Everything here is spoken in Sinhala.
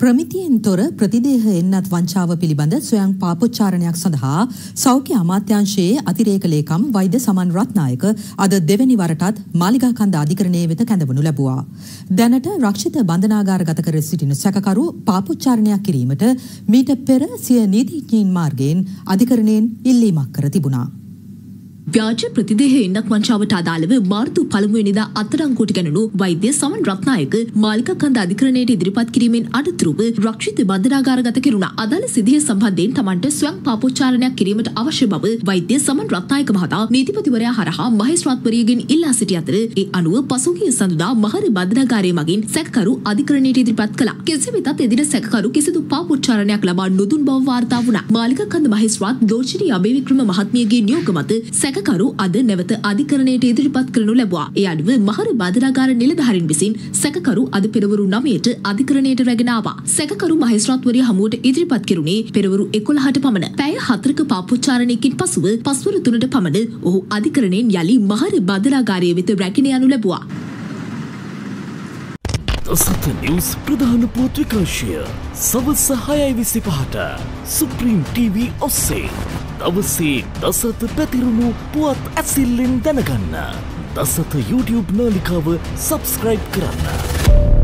ප්‍රමිතියෙන් තොර ප්‍රතිදේහ එන්නත් වංචාව පිළිබඳ ස්වයං පාපොච්චාරණයක් සඳහා සෞඛ්‍ය අමාත්‍යංශයේ අතිරේක ලේකම් වෛද්‍ය සමන් රත්නායක අද දෙවැනි වරටත් මාලිගාකන්ද අධිකරණයේ වෙත කැඳවනු ලැබුවා. දැනට රක්ෂිත බන්ධනාගාරගත කර සිටින සැකකරු පාපොච්චාරණයක් කිරීමට මීට පෙර සිය නීතිඥයින් මාර්ගයෙන් අධිකරණයෙන් ඉල්ලීමක් කර තිබුණා. ව්‍යාජ ප්‍රතිදේහ එන්නක් වංචාවට අදාළව මාර්තු පළමුවෙනිදා අත්අඩංගුවට ගැනුණු වෛද්‍ය සමන් රත්නායක මාලිකකන්ද අධිකරණයට ඉදිරිපත් කිරීමෙන් අනතුරුව රක්ෂිත බන්ධනාගාරගත කෙරුණා. අදාළ සිද්ධිය සම්බන්ධයෙන් Tamanට ස්වයං පාපොච්චාරණයක් කිරීමට අවශ්‍ය බව වෛද්‍ය සමන් රත්නායක මහතා නීතිපතිවරයා හරහා මහේස්ත්‍රාත්වරියගෙන් ඉල්ලා සිටි අතර ඒ අනුව පසුගිය සඳුදා මහර බන්ධනාගාරය මගින් සැකකරු අධිකරණයට ඉදිරිපත් කළා. කෙසේ වෙතත් එදින සැකකරු කිසිදු පාපොච්චාරණයක් ලබා නොදුන් බව වාර්තා වුණා. මාලිකකන්ද මහේස්ත්‍රාත් ලෝචිනී අබේවික්‍රම මහත්මියගේ නියෝග මත සැක සැකකරු අද නැවත අධිකරණයට ඉදිරිපත් කරනු ලැබුවා. ඒ අනුව මහර බාධනාගාර නිලධාරීන් විසින් සැකකරු අද පෙරවරු 9ට අධිකරණයට රැගෙන ආවා. සැකකරු මහේස්ත්‍රාත්වරිය හමුවට ඉදිරිපත් කෙරුණේ පෙරවරු 11ට පමණ. පැය 4ක පාපොච්චාරණයකින් පසුව පස්වරු 3ට පමණ ඔහු අධිකරණයෙන් යලි මහර බාධනාගාරය වෙත රැගෙන යනු ලැබුවා. සත නිවස් ප්‍රධාන පුවත් විකාශය සවස හයයි විසි පහට සුප්‍රීම් TV ඔස්සේ දවසේ දසත පැතිරුණු පුවත් ඇසිල්ලෙන් දැනගන්න. දසත YouTube නාලිකාව සබස්ක්‍රයිබ් කරන්න.